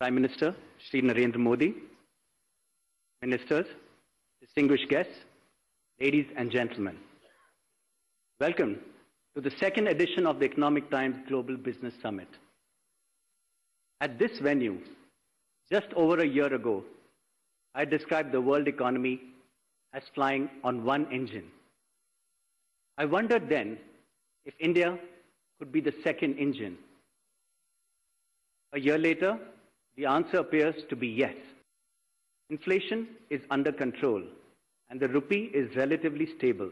Prime Minister Shri Narendra Modi, ministers, distinguished guests, ladies and gentlemen. Welcome to the second edition of the Economic Times Global Business Summit. At this venue, just over a year ago, I described the world economy as flying on one engine. I wondered then if India could be the second engine. A year later, the answer appears to be yes. Inflation is under control and the rupee is relatively stable,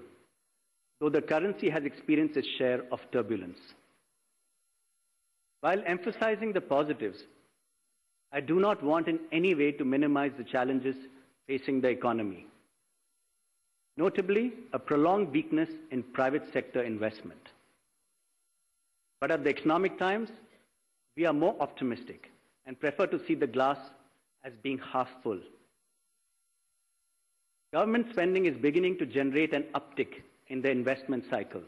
though the currency has experienced its share of turbulence. While emphasizing the positives, I do not want in any way to minimize the challenges facing the economy. Notably, a prolonged weakness in private sector investment. But at the Economic Times, we are more optimistic and prefer to see the glass as being half full. Government spending is beginning to generate an uptick in the investment cycle,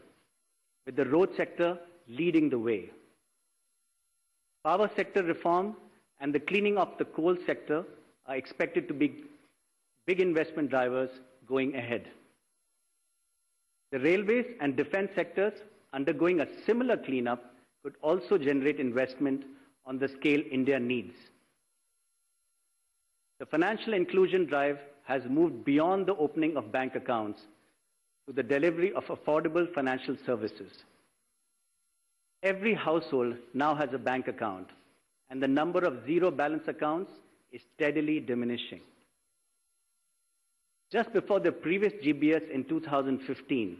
with the road sector leading the way. Power sector reform and the cleaning of the coal sector are expected to be big investment drivers going ahead. The railways and defense sectors undergoing a similar cleanup could also generate investment on the scale India needs. The financial inclusion drive has moved beyond the opening of bank accounts to the delivery of affordable financial services. Every household now has a bank account, and the number of zero balance accounts is steadily diminishing. Just before the previous GBS in 2015,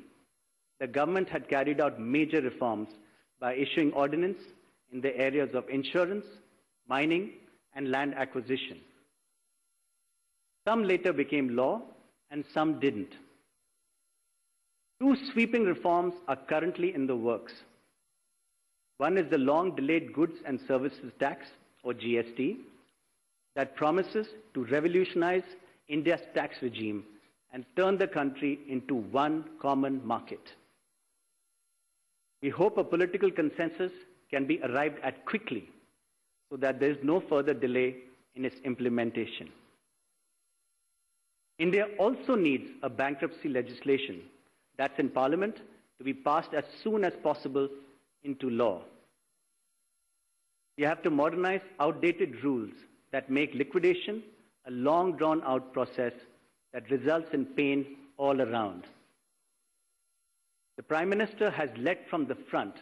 the government had carried out major reforms by issuing ordinance in the areas of insurance, mining, and land acquisition. Some later became law and some didn't. Two sweeping reforms are currently in the works. One is the long delayed Goods and Services Tax, or GST, that promises to revolutionize India's tax regime and turn the country into one common market. We hope a political consensus can be arrived at quickly so that there is no further delay in its implementation. India also needs a bankruptcy legislation that's in Parliament to be passed as soon as possible into law. We have to modernize outdated rules that make liquidation a long drawn out process that results in pain all around. The Prime Minister has led from the front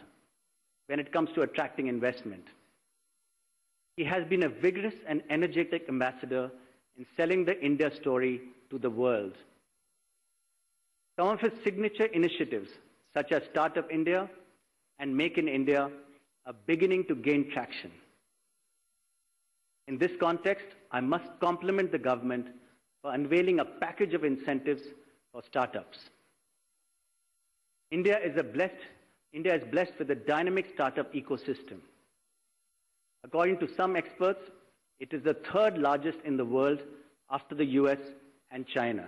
when it comes to attracting investment. He has been a vigorous and energetic ambassador in selling the India story to the world. Some of his signature initiatives, such as Startup India and Make in India, are beginning to gain traction. In this context, I must compliment the government for unveiling a package of incentives for startups. India is a blessed India is blessed with a dynamic startup ecosystem. According to some experts, it is the third largest in the world after the US and China.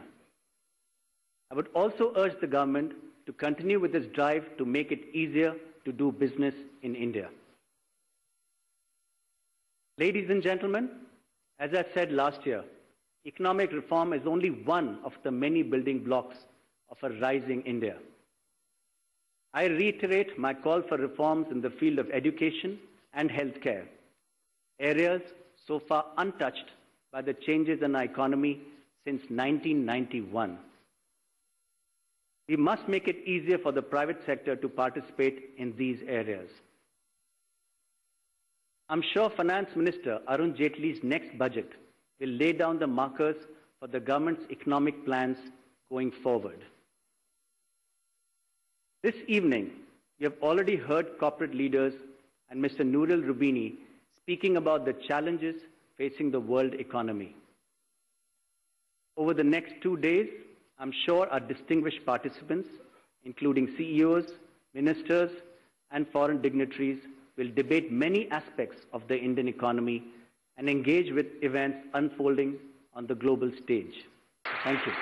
I would also urge the government to continue with this drive to make it easier to do business in India. Ladies and gentlemen, as I said last year, economic reform is only one of the many building blocks of a rising India. I reiterate my call for reforms in the field of education and healthcare, areas so far untouched by the changes in our economy since 1991. We must make it easier for the private sector to participate in these areas. I'm sure Finance Minister Arun Jaitley's next budget will lay down the markers for the government's economic plans going forward. This evening, you have already heard corporate leaders and Mr. Nouriel Roubini speaking about the challenges facing the world economy. Over the next two days, I'm sure our distinguished participants, including CEOs, ministers, and foreign dignitaries, will debate many aspects of the Indian economy and engage with events unfolding on the global stage. Thank you.